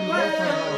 cara.